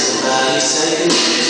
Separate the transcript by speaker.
Speaker 1: Somebody say.